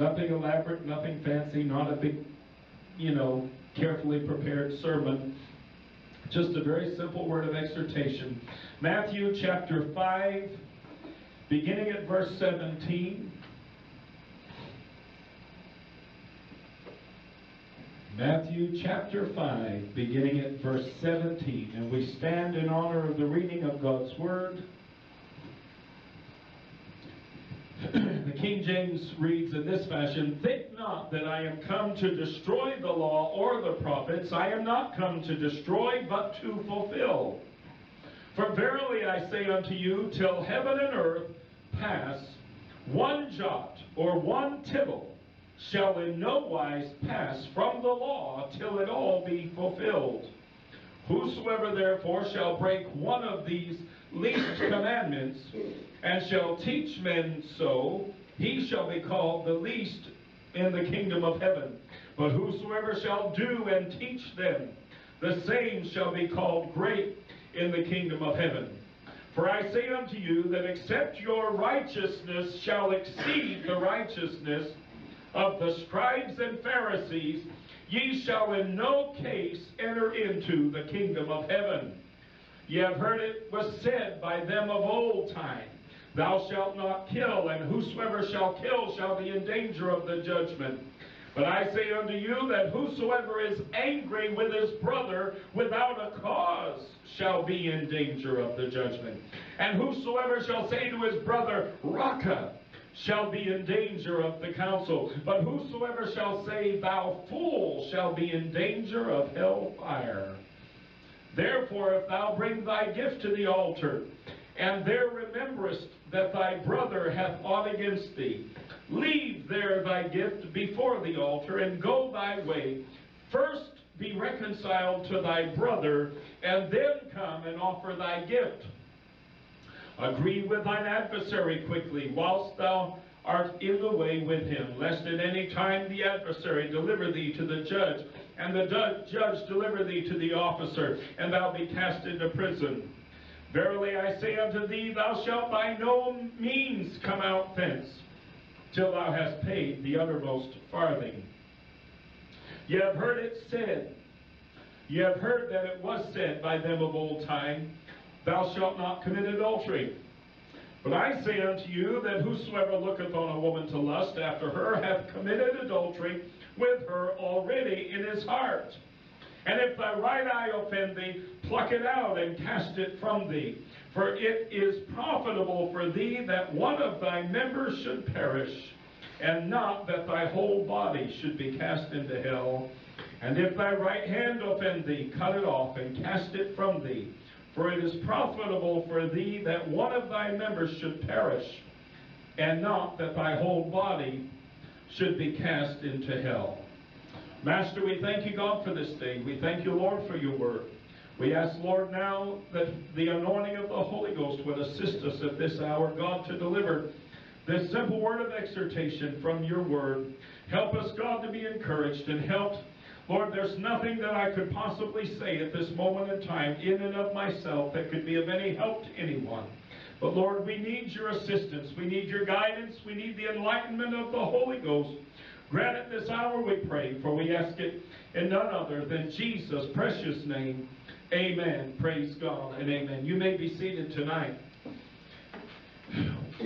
Nothing elaborate, nothing fancy, not a big, you know, carefully prepared sermon. Just a very simple word of exhortation. Matthew chapter 5, beginning at verse 17. Matthew chapter 5, beginning at verse 17. And we stand in honor of the reading of God's Word. the King James reads in this fashion Think not that I am come to destroy the law or the prophets. I am not come to destroy, but to fulfill. For verily I say unto you, till heaven and earth pass, one jot or one tittle shall in no wise pass from the law till it all be fulfilled. Whosoever therefore shall break one of these least commandments, and shall teach men so, he shall be called the least in the kingdom of heaven. But whosoever shall do and teach them, the same shall be called great in the kingdom of heaven. For I say unto you that except your righteousness shall exceed the righteousness of the scribes and Pharisees, ye shall in no case enter into the kingdom of heaven. Ye have heard it was said by them of old time, Thou shalt not kill, and whosoever shall kill shall be in danger of the judgment. But I say unto you that whosoever is angry with his brother without a cause shall be in danger of the judgment. And whosoever shall say to his brother, Raca, shall be in danger of the council. But whosoever shall say, Thou fool, shall be in danger of hell fire. Therefore, if thou bring thy gift to the altar, and there rememberest that thy brother hath aught against thee, leave there thy gift before the altar, and go thy way. First be reconciled to thy brother, and then come and offer thy gift. Agree with thine adversary quickly, whilst thou art in the way with him, lest at any time the adversary deliver thee to the judge, and the judge deliver thee to the officer, and thou be cast into prison. Verily I say unto thee, thou shalt by no means come out thence, till thou hast paid the uttermost farthing. Ye have heard it said, ye have heard that it was said by them of old time, Thou shalt not commit adultery. But I say unto you that whosoever looketh on a woman to lust after her hath committed adultery with her already in his heart. And if thy right eye offend thee, pluck it out and cast it from thee. For it is profitable for thee that one of thy members should perish, and not that thy whole body should be cast into hell. And if thy right hand offend thee, cut it off and cast it from thee. For it is profitable for thee that one of thy members should perish, and not that thy whole body should be cast into hell. Master, we thank you, God, for this day. We thank you, Lord, for your word. We ask, Lord, now that the anointing of the Holy Ghost would assist us at this hour, God, to deliver this simple word of exhortation from your word. Help us, God, to be encouraged and helped Lord, there's nothing that I could possibly say at this moment in time in and of myself that could be of any help to anyone. But Lord, we need your assistance. We need your guidance. We need the enlightenment of the Holy Ghost. Grant it this hour, we pray, for we ask it in none other than Jesus' precious name. Amen. Praise God and amen. You may be seated tonight.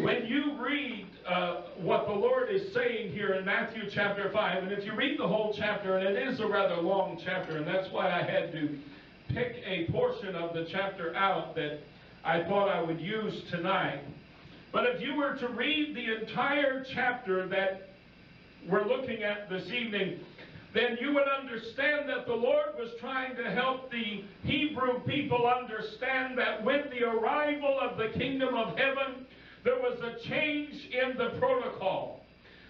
When you read uh, what the Lord is saying here in Matthew chapter 5, and if you read the whole chapter, and it is a rather long chapter, and that's why I had to pick a portion of the chapter out that I thought I would use tonight. But if you were to read the entire chapter that we're looking at this evening, then you would understand that the Lord was trying to help the Hebrew people understand that with the arrival of the kingdom of heaven, there was a change in the protocol.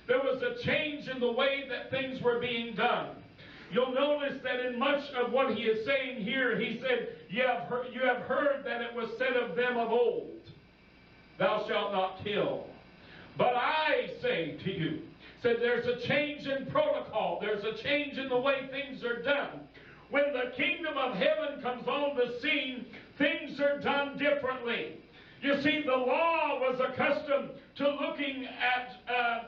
There was a change in the way that things were being done. You'll notice that in much of what he is saying here, he said, you have, heard, you have heard that it was said of them of old, Thou shalt not kill. But I say to you, said there's a change in protocol. There's a change in the way things are done. When the kingdom of heaven comes on the scene, things are done differently. You see, the law was accustomed to looking at uh,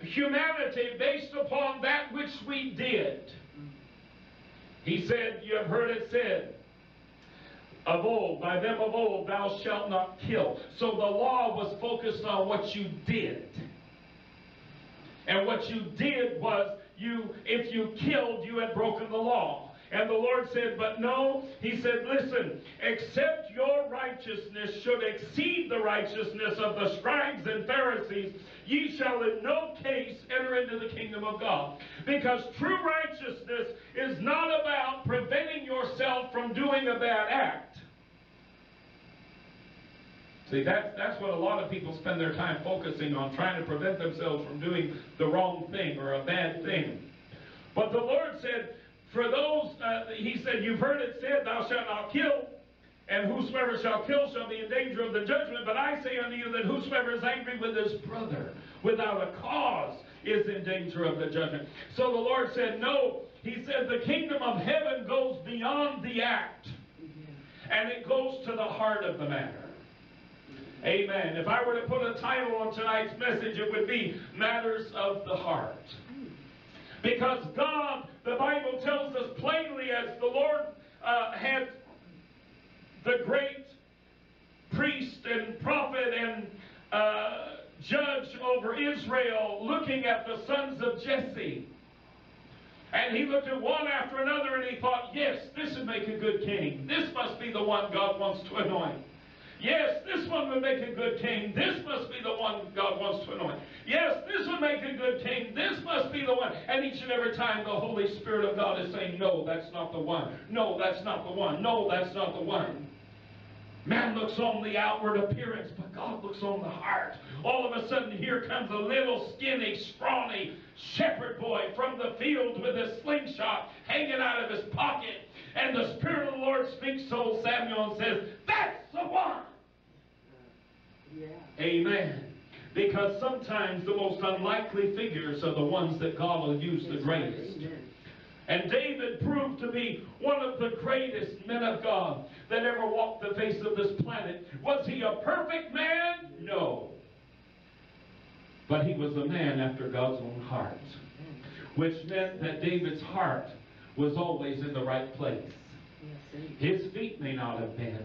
humanity based upon that which we did. He said, You have heard it said, of old, by them of old, thou shalt not kill. So the law was focused on what you did. And what you did was you if you killed, you had broken the law. And the Lord said, But no, He said, Listen, except your righteousness should exceed the righteousness of the scribes and Pharisees, ye shall in no case enter into the kingdom of God. Because true righteousness is not about preventing yourself from doing a bad act. See, that's, that's what a lot of people spend their time focusing on, trying to prevent themselves from doing the wrong thing or a bad thing. But the Lord said, for those, uh, He said, you've heard it said, thou shalt not kill, and whosoever shall kill shall be in danger of the judgment. But I say unto you that whosoever is angry with his brother without a cause is in danger of the judgment. So the Lord said, no. He said, the kingdom of heaven goes beyond the act, and it goes to the heart of the matter. Amen. If I were to put a title on tonight's message, it would be Matters of the Heart. Because God, the Bible tells us plainly, as the Lord uh, had the great priest and prophet and uh, judge over Israel looking at the sons of Jesse. And he looked at one after another and he thought, yes, this would make a good king. This must be the one God wants to anoint. Yes, this one would make a good king. This must be the one God wants to anoint. Yes, this would make a good king. This must be the one. And each and every time the Holy Spirit of God is saying, No, that's not the one. No, that's not the one. No, that's not the one. Man looks on the outward appearance, but God looks on the heart. All of a sudden, here comes a little skinny, scrawny shepherd boy from the field with a slingshot hanging out of his pocket. And the Spirit of the Lord speaks to old Samuel and says, That's the one. Yeah. Amen. Because sometimes the most unlikely figures are the ones that God will use the greatest. And David proved to be one of the greatest men of God that ever walked the face of this planet. Was he a perfect man? No. But he was a man after God's own heart. Which meant that David's heart was always in the right place. His feet may not have been.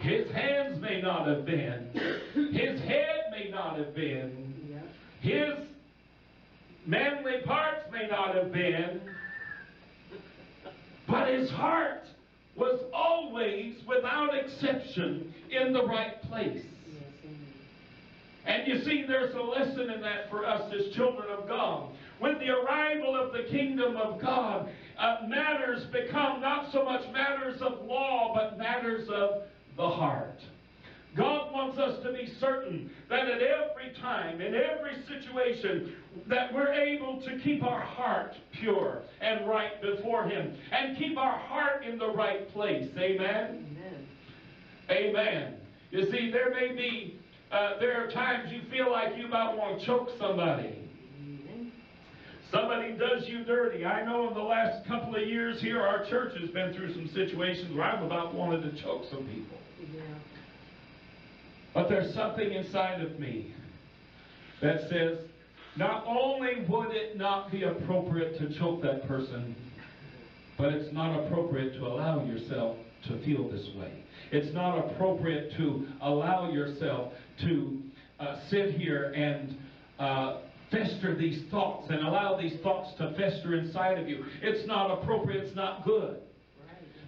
His hands may not have been. His head may not have been. His manly parts may not have been. But his heart was always, without exception, in the right place. And you see, there's a lesson in that for us as children of God. With the arrival of the kingdom of God, uh, matters become not so much matters of law, but matters of the heart. God wants us to be certain that at every time, in every situation, that we're able to keep our heart pure and right before Him and keep our heart in the right place. Amen? Amen. Amen. You see, there may be, uh, there are times you feel like you about want to choke somebody. Somebody does you dirty. I know in the last couple of years here, our church has been through some situations where I've about wanted to choke some people. But there's something inside of me that says, not only would it not be appropriate to choke that person, but it's not appropriate to allow yourself to feel this way. It's not appropriate to allow yourself to uh, sit here and uh, fester these thoughts and allow these thoughts to fester inside of you. It's not appropriate, it's not good.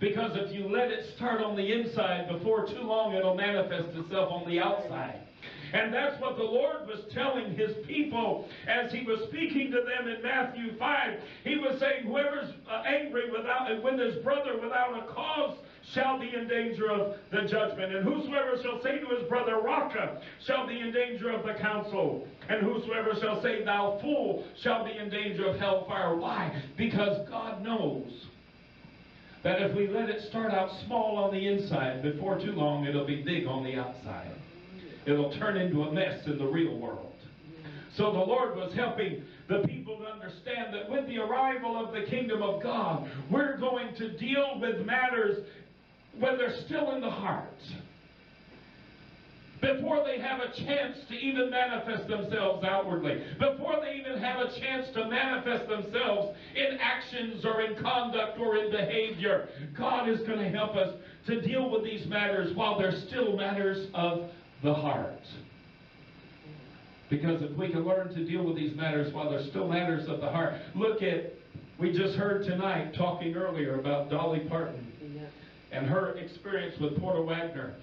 Because if you let it start on the inside, before too long it'll manifest itself on the outside. And that's what the Lord was telling his people as he was speaking to them in Matthew 5. He was saying, Whoever's uh, angry without, with his brother without a cause shall be in danger of the judgment. And whosoever shall say to his brother, Raca, shall be in danger of the council. And whosoever shall say, Thou fool, shall be in danger of hellfire. Why? Because God knows that if we let it start out small on the inside, before too long it'll be big on the outside. It'll turn into a mess in the real world. So the Lord was helping the people to understand that with the arrival of the kingdom of God, we're going to deal with matters when they're still in the heart. Before they have a chance to even manifest themselves outwardly, before they even have a chance to manifest themselves in actions or in conduct or in behavior. God is going to help us to deal with these matters while they're still matters of the heart. Because if we can learn to deal with these matters while they're still matters of the heart, look at, we just heard tonight talking earlier about Dolly Parton and her experience with Porter Wagoner.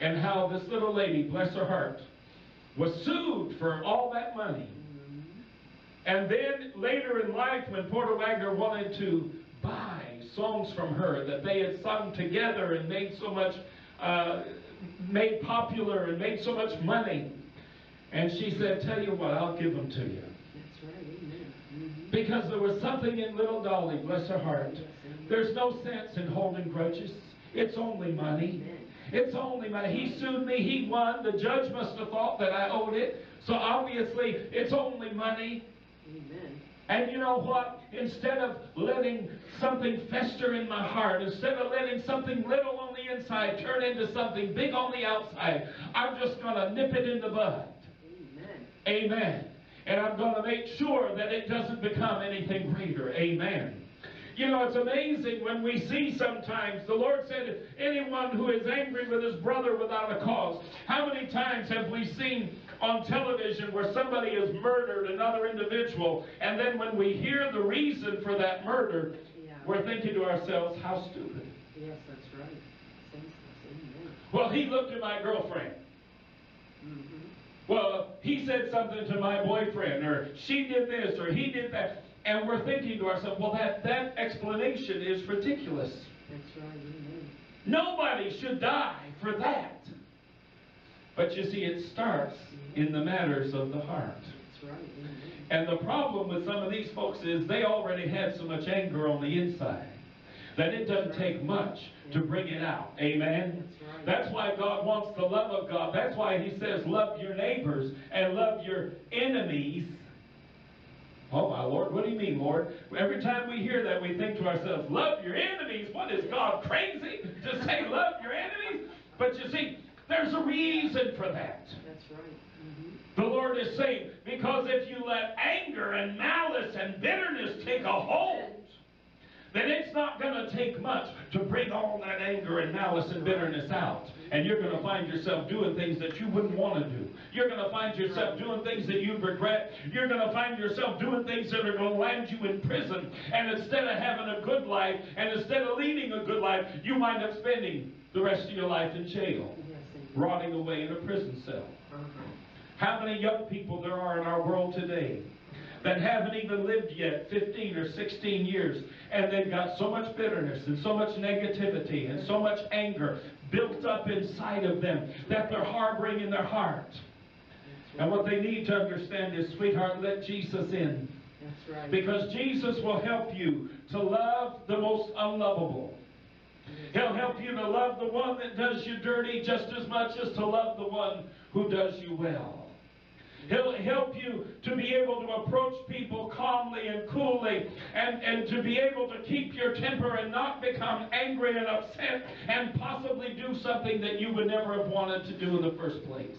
And how this little lady, bless her heart, was sued for all that money. And then later in life, when Porter Wagoner wanted to buy songs from her that they had sung together and made so much, uh, made popular and made so much money, and she said, Tell you what, I'll give them to you. That's right, amen. Mhm. Because there was something in little Dolly, bless her heart. Yes. There's no sense in holding grudges. It's only money. Amen. It's only money. He sued me. He won. The judge must have thought that I owed it. So obviously, it's only money. Amen. And you know what? Instead of letting something fester in my heart, instead of letting something little on the inside turn into something big on the outside, I'm just going to nip it in the bud. Amen. Amen. And I'm going to make sure that it doesn't become anything greater. Amen. You know, it's amazing when we see sometimes, the Lord said, anyone who is angry with his brother without a cause. How many times have we seen on television where somebody has murdered another individual, and then when we hear the reason for that murder, Yeah. we're thinking to ourselves, how stupid. Yes, that's right. Well, he looked at my girlfriend. Mhm. Well, he said something to my boyfriend, or she did this, or he did that. And we're thinking to ourselves, well, that, that explanation is ridiculous. That's right. Amen. Nobody should die for that. But you see, it starts mm-hmm. in the matters of the heart. That's right. Amen. And the problem with some of these folks is they already had so much anger on the inside that it doesn't take much to bring it out. Amen? That's why God wants the love of God. That's why He says, love your neighbors and love your enemies. Oh, my Lord, what do you mean, Lord? Every time we hear that, we think to ourselves, love your enemies. What is God crazy to say, love your enemies? But you see, there's a reason for that. That's right. Mhm. The Lord is saying, because if you let anger and malice and bitterness take a hold, then it's not going to take much to bring all that anger and malice and bitterness out. And you're going to find yourself doing things that you wouldn't want to do. You're going to find yourself doing things that you'd regret. You're going to find yourself doing things that are going to land you in prison. And instead of having a good life, and instead of leading a good life, you wind up spending the rest of your life in jail, rotting away in a prison cell. Uh-huh. How many young people there are in our world today that haven't even lived yet 15 or 16 years and they've got so much bitterness and so much negativity and so much anger built up inside of them that they're harboring in their heart. And what they need to understand is, sweetheart, let Jesus in. That's right. Because Jesus will help you to love the most unlovable. He'll help you to love the one that does you dirty just as much as to love the one who does you well. He'll help you to be able to approach people calmly and coolly and, and to be able to keep your temper and not become angry and upset and possibly do something that you would never have wanted to do in the first place.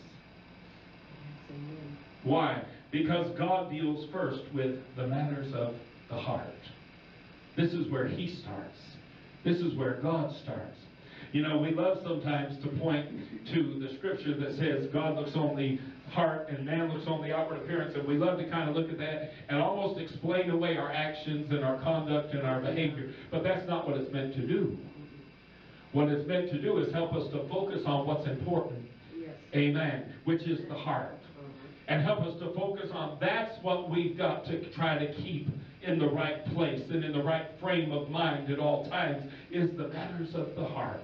Why? Because God deals first with the matters of the heart. This is where He starts. This is where God starts. You know, we love sometimes to point to the scripture that says God looks on the heart and man looks on the outward appearance, and we love to kind of look at that and almost explain away our actions and our conduct and our behavior. But that's not what it's meant to do. What it's meant to do is help us to focus on what's important. Yes. Amen. Which is the heart Uh-huh. and help us to focus on that's what we've got to try to keep in the right place and in the right frame of mind at all times is the matters of the heart.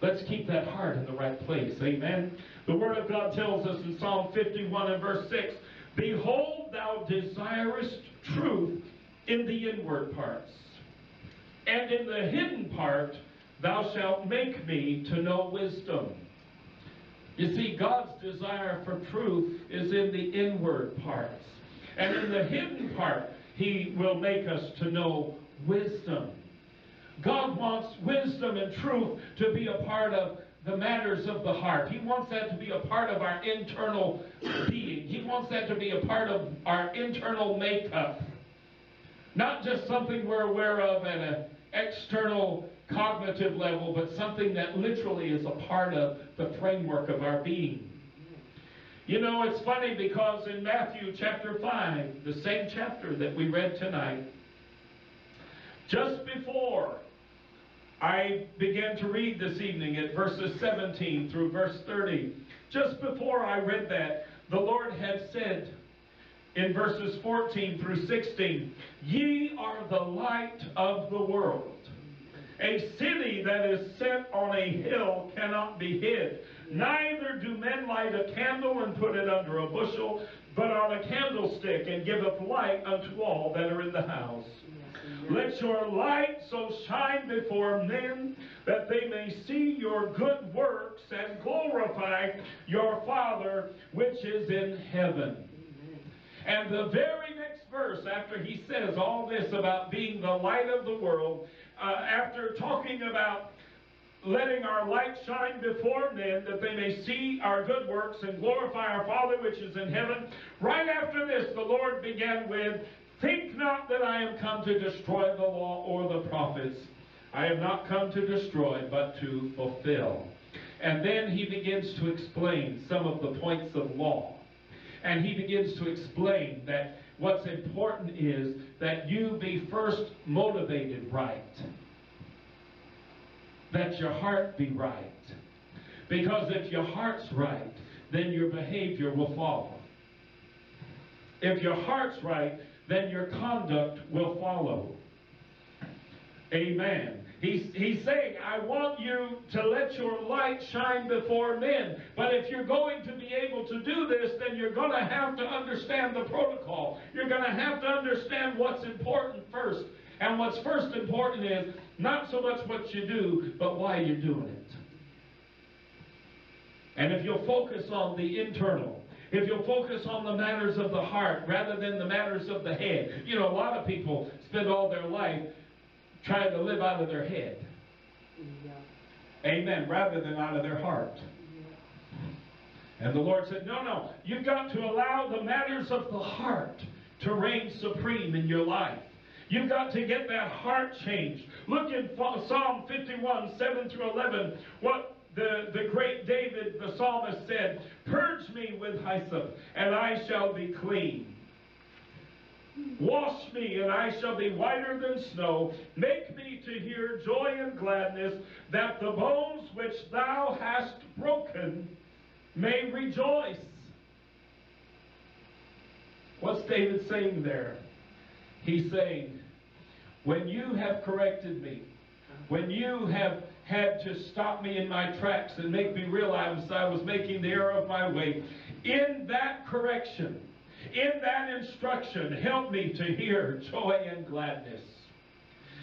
Let's keep that heart in the right place. Amen. The Word of God tells us in Psalm 51 and verse 6 Behold, thou desirest truth in the inward parts, and in the hidden part thou shalt make me to know wisdom. You see, God's desire for truth is in the inward parts. And in the hidden part, He will make us to know wisdom. God wants wisdom and truth to be a part of the matters of the heart. He wants that to be a part of our internal being. He wants that to be a part of our internal makeup. Not just something we're aware of at an external cognitive level, but something that literally is a part of the framework of our being. You know, it's funny because in Matthew chapter 5, the same chapter that we read tonight, just before I began to read this evening at verses 17 through verse 30, just before I read that, the Lord had said in verses 14 through 16, Ye are the light of the world. A city that is set on a hill cannot be hid. Neither do men light a candle and put it under a bushel, but on a candlestick, and giveth light unto all that are in the house. Let your light so shine before men that they may see your good works and glorify your Father which is in heaven. And the very next verse, after he says all this about being the light of the world, uh, after talking about letting our light shine before men that they may see our good works and glorify our Father which is in heaven, right after this, the Lord began with, Think not that I am come to destroy the law or the prophets. I have not come to destroy, but to fulfill. And then he begins to explain some of the points of law. And he begins to explain that what's important is that you be first motivated right. That your heart be right. Because if your heart's right, then your behavior will follow. If your heart's right, then your conduct will follow. Amen. He's, he's saying, I want you to let your light shine before men. But if you're going to be able to do this, then you're going to have to understand the protocol. You're going to have to understand what's important first. And what's first important is not so much what you do, but why you're doing it. And if you'll focus on the internal, if you'll focus on the matters of the heart rather than the matters of the head. You know, a lot of people spend all their life trying to live out of their head. Yeah. Amen. Rather than out of their heart. And the Lord said, No, no. You've got to allow the matters of the heart to reign supreme in your life. You've got to get that heart changed. Look in Psalm 51, 7 through 11, what the, the great David, the psalmist, said Purge me with hyssop, and I shall be clean. Wash me, and I shall be whiter than snow. Make me to hear joy and gladness, that the bones which thou hast broken may rejoice. What's David saying there? He's saying, when you have corrected me, when you have had to stop me in my tracks and make me realize I was making the error of my way, in that correction, in that instruction, help me to hear joy and gladness.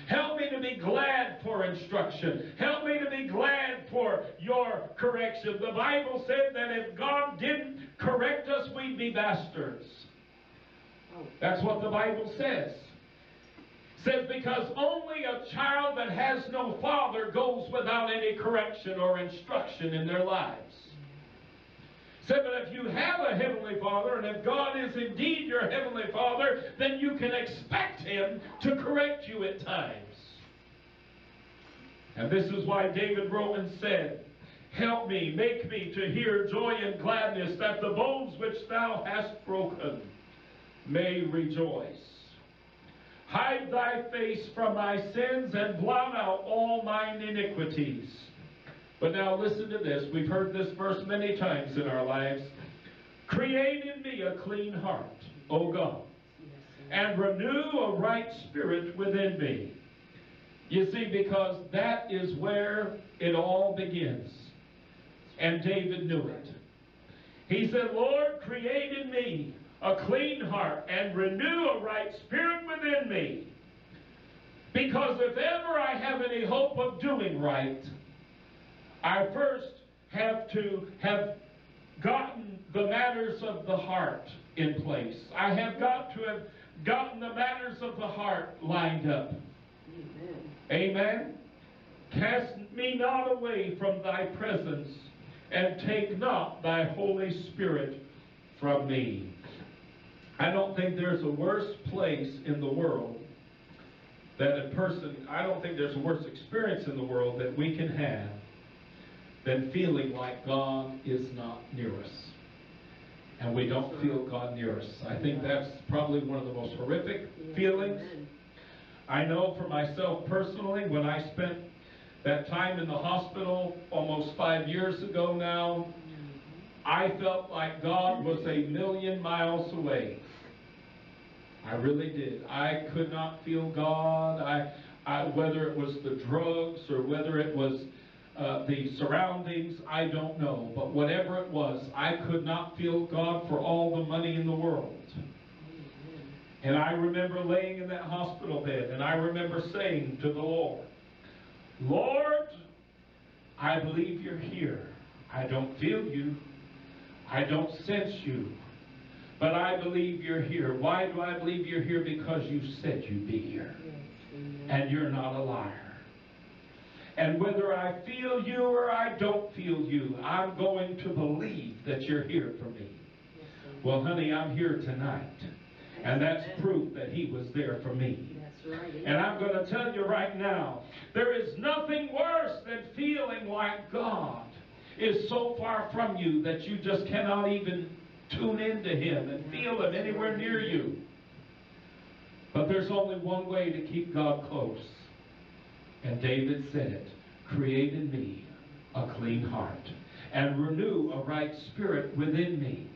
Help me to be glad for instruction. Help me to be glad for your correction. The Bible said that if God didn't correct us, we'd be bastards. That's what the Bible says. Says because only a child that has no father goes without any correction or instruction in their lives. Said, but if you have a heavenly father, and if God is indeed your heavenly father, then you can expect him to correct you at times. And this is why David wrote and said, Help me, make me to hear joy and gladness, that the bones which thou hast broken may rejoice. Hide thy face from my sins and blot out all mine iniquities. But now listen to this. We've heard this verse many times in our lives. Create in me a clean heart, O God, and renew a right spirit within me. You see, because that is where it all begins. And David knew it. He said, Lord, create in me a clean heart and renew a right spirit within me. Because if ever I have any hope of doing right, I first have to have gotten the matters of the heart in place. I have got to have gotten the matters of the heart lined up. Amen. Amen? Cast me not away from thy presence, and take not thy Holy Spirit from me. I don't think there's a worse place in the world that a person, I don't think there's a worse experience in the world that we can have than feeling like God is not near us. And we don't feel God near us. I think that's probably one of the most horrific feelings. I know for myself personally, when I spent that time in the hospital almost five years ago now, Mhm. I felt like God was a million miles away. I really did. I could not feel God. I, I whether it was the drugs or whether it was uh, the surroundings, I don't know. But whatever it was, I could not feel God for all the money in the world. And I remember laying in that hospital bed, and I remember saying to the Lord, Lord, I believe you're here. I don't feel you. I don't sense you. But I believe you're here. Why do I believe you're here? Because you said you'd be here. And you're not a liar. And whether I feel you or I don't feel you, I'm going to believe that you're here for me. Well, honey, I'm here tonight. And that's proof that he was there for me. And I'm going to tell you right now, there is nothing worse than feeling like God is so far from you that you just cannot even tune into him and feel him anywhere near you. But there's only one way to keep God close. And David said it, create in me a clean heart and renew a right spirit within me.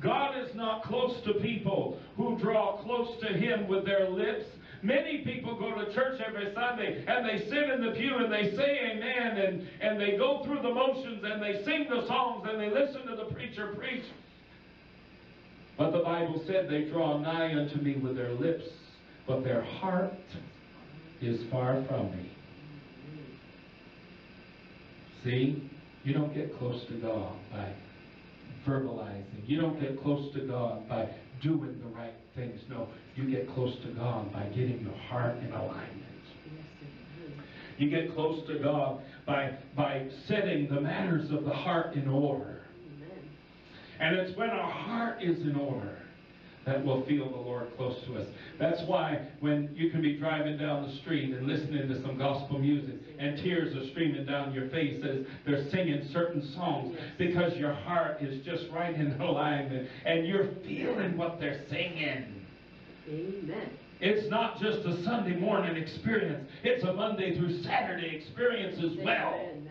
God is not close to people who draw close to him with their lips. Many people go to church every Sunday and they sit in the pew and they say amen and, and they go through the motions and they sing the songs and they listen to the preacher preach. But the Bible said they draw nigh unto me with their lips, but their heart is far from me. See, you don't get close to God by verbalizing. You don't get close to God by doing the right things. No, you get close to God by getting your heart in alignment. You get close to God by, by setting the matters of the heart in order. And it's when our heart is in order that we'll feel the Lord close to us. That's why when you can be driving down the street and listening to some gospel music and tears are streaming down your face as they're singing certain songs because your heart is just right in alignment and you're feeling what they're singing. Amen. It's not just a Sunday morning experience. It's a Monday through Saturday experience as well. Amen.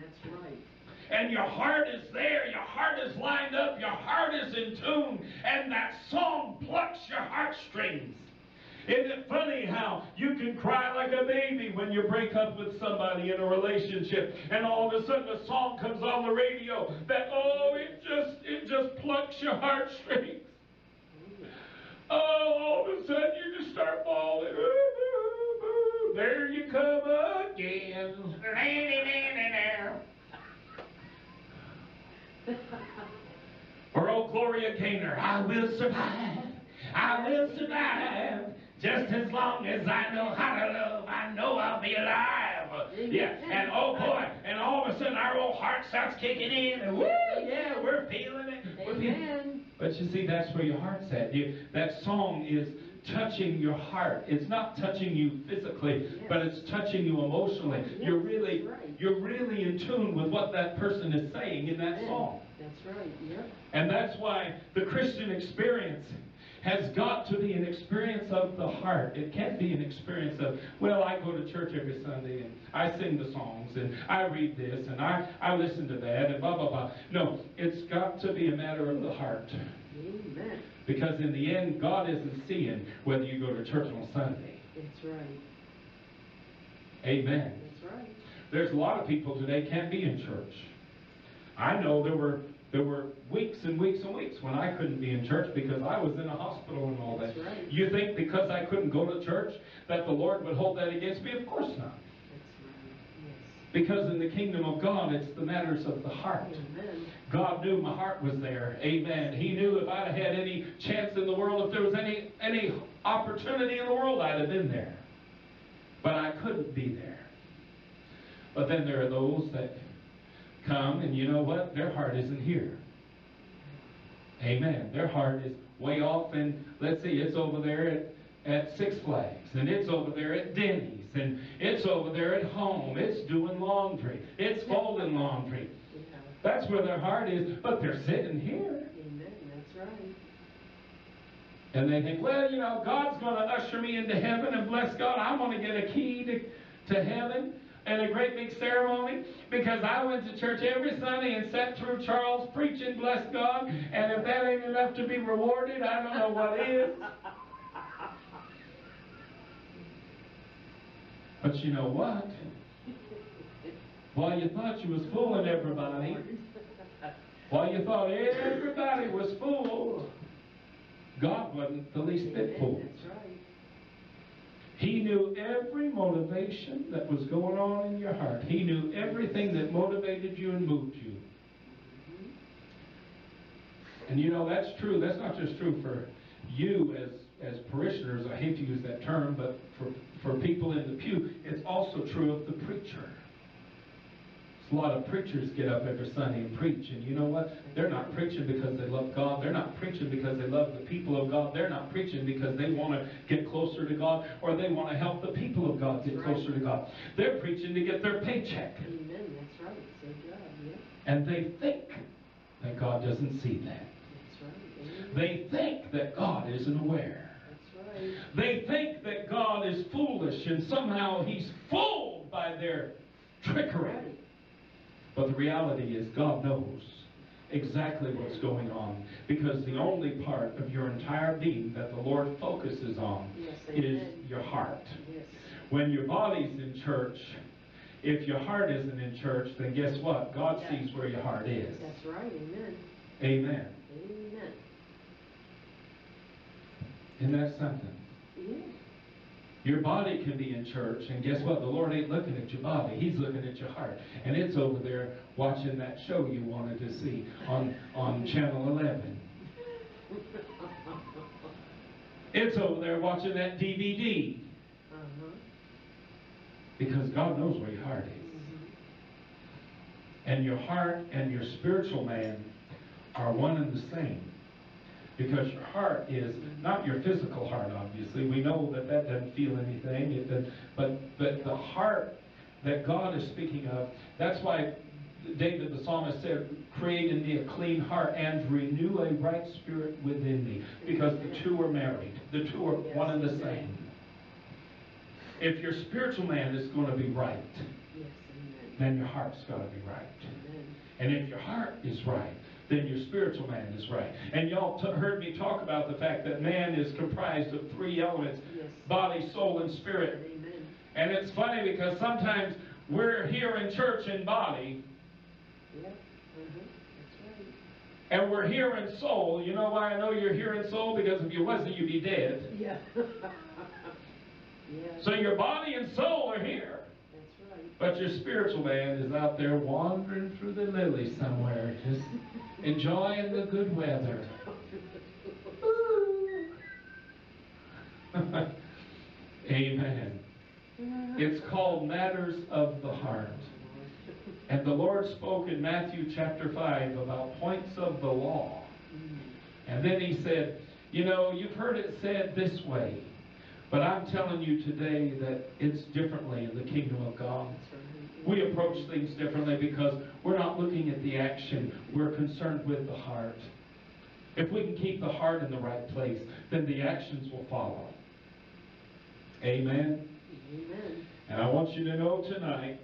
And your heart is there, your heart is lined up, your heart is in tune, and that song plucks your heartstrings. Isn't it funny how you can cry like a baby when you break up with somebody in a relationship, and all of a sudden a song comes on the radio that oh it just it just plucks your heartstrings. Oh, all of a sudden you just start bawling. There you come again. Or old Gloria Gaynor, I will survive. I will survive. Just as long as I know how to love, I know I'll be alive. Yeah, and oh boy, and all of a sudden our old heart starts kicking in, and woo, yeah, we're feeling it. We're feeling- Amen. But you see, that's where your heart's at. You, that song is touching your heart. It's not touching you physically, but it's touching you emotionally. You're really, right. you're really in tune with what that person is saying in that song. That's right. Yep. And that's why the Christian experience has got to be an experience of the heart. It can't be an experience of, well, I go to church every Sunday and I sing the songs and I read this and I, I listen to that and blah, blah, blah. No, it's got to be a matter of the heart. Amen. Because in the end, God isn't seeing whether you go to church on Sunday. That's right. Amen. That's right. There's a lot of people today can't be in church. I know there were there were weeks and weeks and weeks when I couldn't be in church because I was in a hospital and all that. Right. You think because I couldn't go to church that the Lord would hold that against me? Of course not. That's right. Yes. Because in the kingdom of God, it's the matters of the heart. Amen. God knew my heart was there. Amen. He knew if I'd have had any chance in the world, if there was any any opportunity in the world, I'd have been there. But I couldn't be there. But then there are those that come and you know what? Their heart isn't here. Amen. Their heart is way off and let's see, it's over there at, at Six Flags and it's over there at Denny's and it's over there at home. It's doing laundry. It's folding laundry. That's where their heart is, but they're sitting here. Amen. That's right. And they think, well, you know, God's going to usher me into heaven and bless God. I'm going to get a key to, to heaven and a great big ceremony because I went to church every Sunday and sat through Charles preaching, bless God. And if that ain't enough to be rewarded, I don't know what is. But you know what? While you thought you was fooling everybody, while you thought everybody was fooled, God wasn't the least bit fooled. He knew every motivation that was going on in your heart. He knew everything that motivated you and moved you. And you know, that's true. That's not just true for you as, as parishioners. I hate to use that term, but for, for people in the pew, it's also true of the preacher. A lot of preachers get up every Sunday and preach, and you know what? They're not preaching because they love God. They're not preaching because they love the people of God. They're not preaching because they want to get closer to God or they want to help the people of God get closer to God. They're preaching to get their paycheck. Amen. That's right. So God. Yeah. And they think that God doesn't see that. That's right. Amen. They think that God isn't aware. They think that God is foolish and somehow he's fooled by their trickery. But the reality is God knows exactly what's going on because the only part of your entire being that the Lord focuses on Yes. is your heart. Yes. When your body's in church, if your heart isn't in church, then guess what? God Yeah. sees where your heart is. That's right. Amen. Amen. Amen. Isn't that something? Yeah. Your body can be in church, and guess what? The Lord ain't looking at your body. He's looking at your heart. And it's over there watching that show you wanted to see on, on Channel 11. It's over there watching that DVD Uh-huh. because God knows where your heart is. Mhm. And your heart and your spiritual man are one and the same. Because your heart is not your physical heart, obviously. We know that that doesn't feel anything. It does, but, but the heart that God is speaking of, that's why David the psalmist said, Create in me a clean heart and renew a right spirit within me. Because the two are married, the two are one and the same. If your spiritual man is going to be right, Yes. Then your heart's got to be right. Amen. And if your heart is right, then your spiritual man is right. And y'all t- heard me talk about the fact that man is comprised of three elements Yes. body, soul, and spirit. Amen. And it's funny because sometimes we're here in church in body, Yeah. Mm-hmm. Right. and we're here in soul. You know why I know you're here in soul? Because if you wasn't, you'd be dead. Yeah. yeah. So your body and soul are here. But your spiritual man is out there wandering through the lilies somewhere, just enjoying the good weather. Amen. It's called Matters of the Heart. And the Lord spoke in Matthew chapter 5 about points of the law. And then he said, You know, you've heard it said this way, but I'm telling you today that it's differently in the kingdom of God. We approach things differently because we're not looking at the action, we're concerned with the heart. If we can keep the heart in the right place, then the actions will follow. Amen. Amen. And I want you to know tonight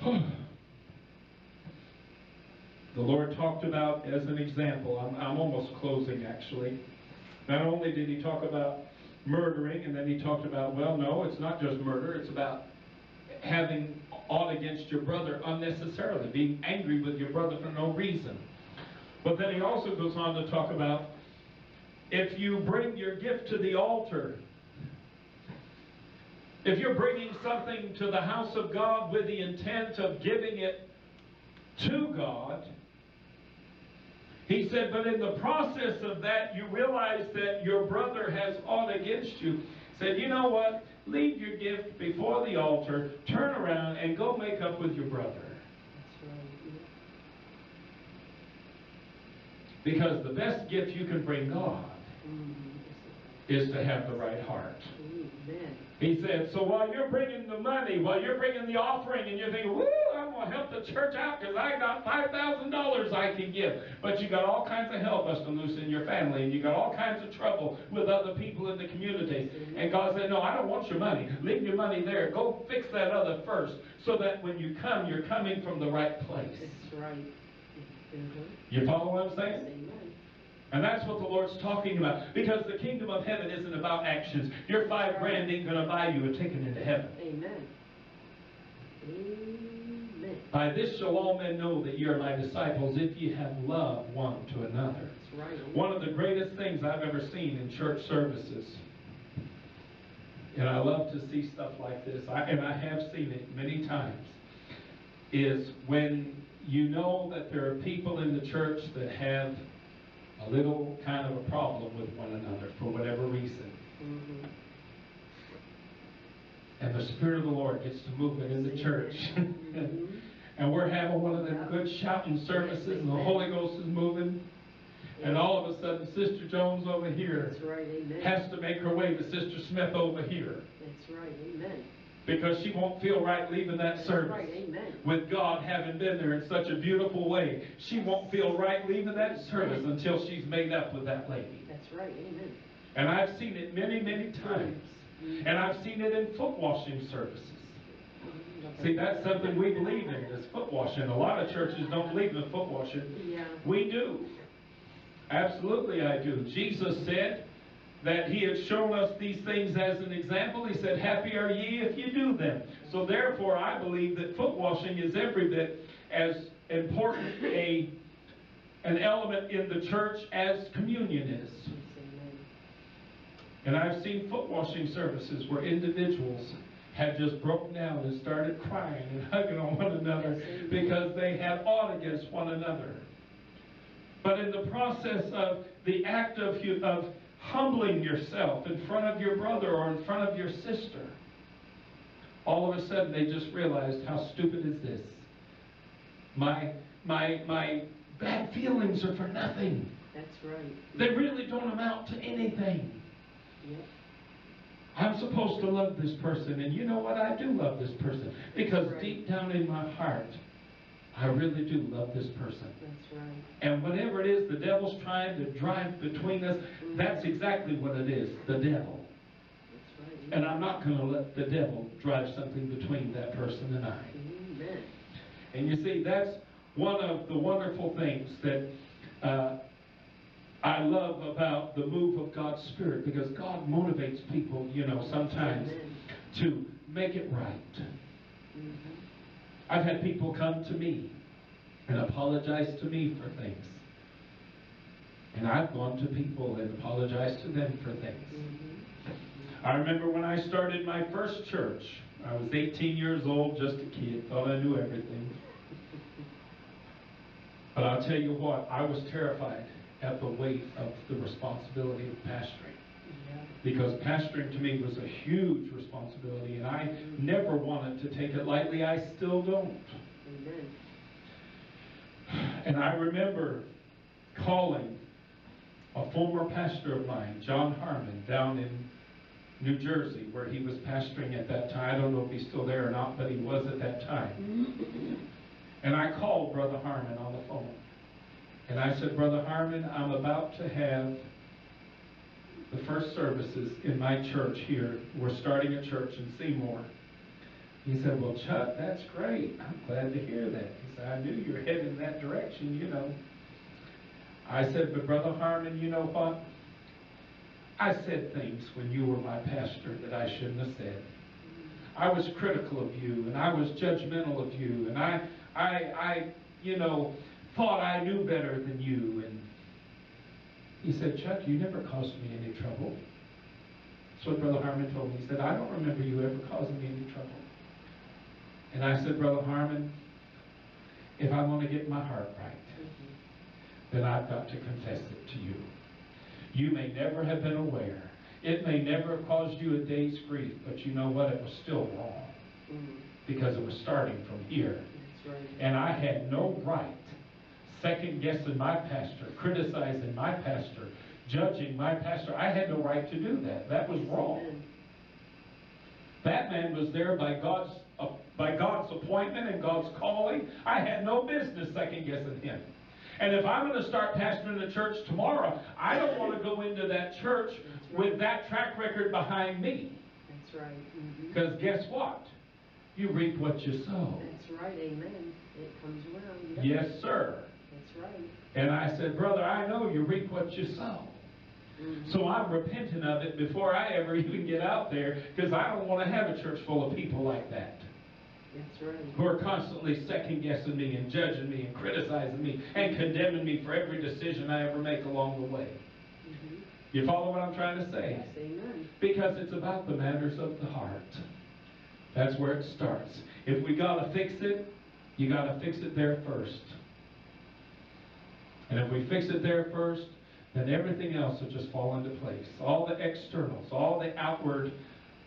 the Lord talked about as an example, I'm, I'm almost closing actually. Not only did he talk about murdering, and then he talked about, well, no, it's not just murder, it's about having aught against your brother unnecessarily, being angry with your brother for no reason. But then he also goes on to talk about if you bring your gift to the altar, if you're bringing something to the house of God with the intent of giving it to God, he said, but in the process of that, you realize that your brother has aught against you. Said, you know what? Leave your gift before the altar, turn around, and go make up with your brother. Because the best gift you can bring God is to have the right heart. Amen. He said, so while you're bringing the money, while you're bringing the offering, and you're thinking, woo, I'm going to help the church out because I got $5,000 I can give. But you got all kinds of hell busting loose in your family, and you got all kinds of trouble with other people in the community. And God said, no, I don't want your money. Leave your money there. Go fix that other first so that when you come, you're coming from the right place. That's right. You follow what I'm saying? And that's what the Lord's talking about. Because the kingdom of heaven isn't about actions. Your five grand ain't going to buy you a ticket into heaven. Amen. Amen. By this shall all men know that you are my disciples if ye have love one to another. That's right. One of the greatest things I've ever seen in church services, and I love to see stuff like this, I, and I have seen it many times, is when you know that there are people in the church that have a little kind of a problem with one another for whatever reason. Mhm. And the Spirit of the Lord gets to moving in the church. Mhm. and we're having one of them good shouting services, and the Holy Ghost is moving. And all of a sudden, Sister Jones over here That's right. Amen. has to make her way to Sister Smith over here That's right. Amen. Because she won't feel right leaving that service. right. Amen. With God having been there in such a beautiful way, she won't feel right leaving that service until she's made up with that lady. That's right. Amen. And I've seen it many, many times. And I've seen it in foot washing services. Mhm. See, that's something we believe in, is foot washing. A lot of churches don't believe in foot washing. Yeah. We do. Absolutely, I do. Jesus said that he had shown us these things as an example. He said, Happy are ye if you do them. So therefore, I believe that foot washing is every bit as important a an element in the church as communion is. And I've seen foot washing services where individuals had just broken down and started crying and hugging on one another because they had aught against one another. But in the process of the act of, of humbling yourself in front of your brother or in front of your sister, all of a sudden they just realized how stupid is this? My, my, my bad feelings are for nothing. That's right. They really don't amount to anything. Yep. I'm supposed to love this person, and you know what? I do love this person. Because Right. deep down in my heart, I really do love this person. That's right. And whatever it is the devil's trying to drive between us, that's exactly what it is the devil. That's right. And I'm not going to let the devil drive something between that person and I. Amen. And you see, that's one of the wonderful things that uh, I love about the move of God's Spirit because God motivates people, you know, sometimes Amen. to make it right. Mhm. I've had people come to me and apologize to me for things. And I've gone to people and apologized to them for things. Mhm. I remember when I started my first church. I was 18 years old, just a kid, thought I knew everything. But I'll tell you what, I was terrified at the weight of the responsibility of pastoring. Because pastoring to me was a huge responsibility, and I never wanted to take it lightly. I still don't. Amen. And I remember calling a former pastor of mine, John Harmon, down in New Jersey, where he was pastoring at that time. I don't know if he's still there or not, but he was at that time. And I called Brother Harmon on the phone. And I said, Brother Harmon, I'm about to have the first services in my church here. We're starting a church in Seymour. He said, Well, Chuck, that's great. I'm glad to hear that. He said, I knew you were heading in that direction, you know. I said, But Brother Harmon, you know what? I said things when you were my pastor that I shouldn't have said. I was critical of you, and I was judgmental of you, and I, I, I, you know, thought I knew better than you. And he said, Chuck, you never caused me any trouble. That's what Brother Harmon told me. He said, I don't remember you ever causing me any trouble. And I said, Brother Harmon, if I want to get my heart right, then I've got to confess it to you. You may never have been aware. It may never have caused you a day's grief, but you know what? It was still wrong Mm, because it was starting from here. Right. And I had no right second guessing my pastor, criticizing my pastor, judging my pastor. I had no right to do that. That was wrong. That man was there by God's uh, by God's appointment and God's calling. I had no business second guessing him. And if I'm going to start pastoring a church tomorrow, I don't want to go into that church with that track record behind me. That's right. Because guess what? You reap what you sow. That's right, amen. It comes around. Yes, sir. Right. And I said, brother, I know you reap what you sow. Mhm. So I'm repenting of it before I ever even get out there because I don't want to have a church full of people like that That's right. who are constantly second guessing me and judging me and criticizing me and condemning me for every decision I ever make along the way. Mhm. You follow what I'm trying to say? Yes, amen. Because it's about the matters of the heart. That's where it starts. If we got to fix it, you got to fix it there first. And if we fix it there first, then everything else will just fall into place. All the externals, all the outward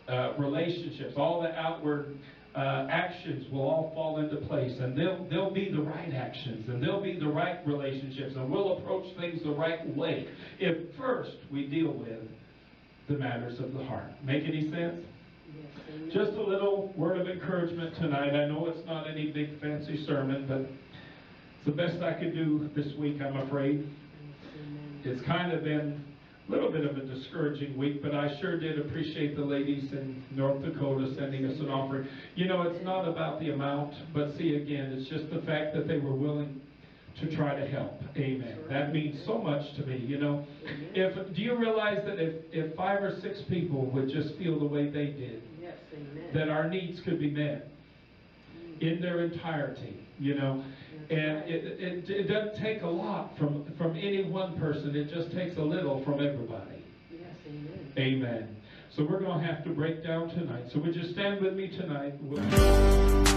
uh, relationships, all the outward uh, actions will all fall into place. And they'll, they'll be the right actions, and they'll be the right relationships, and we'll approach things the right way if first we deal with the matters of the heart. Make any sense? Yes. Just a little word of encouragement tonight. I know it's not any big fancy sermon, but the best I could do this week, I'm afraid. It's kind of been a little bit of a discouraging week, but I sure did appreciate the ladies in North Dakota sending us an offering. You know, it's not about the amount, but see, again, it's just the fact that they were willing to try to help. Amen. That means so much to me, you know. If, do you realize that if, if five or six people would just feel the way they did, Yes, that our needs could be met in their entirety, you know? And it, it, it doesn't take a lot from, from any one person, it just takes a little from everybody. Yes, amen. Amen. So we're going to have to break down tonight. So would you stand with me tonight?